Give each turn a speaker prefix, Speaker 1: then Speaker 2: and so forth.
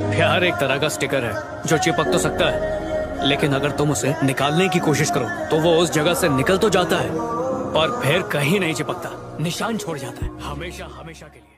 Speaker 1: प्यार एक तरह का स्टिकर है, जो चिपक तो सकता है, लेकिन अगर तुम उसे निकालने की कोशिश करो तो वो उस जगह से निकल तो जाता है पर फिर कहीं नहीं चिपकता। निशान छोड़ जाता है। हमेशा हमेशा के लिए।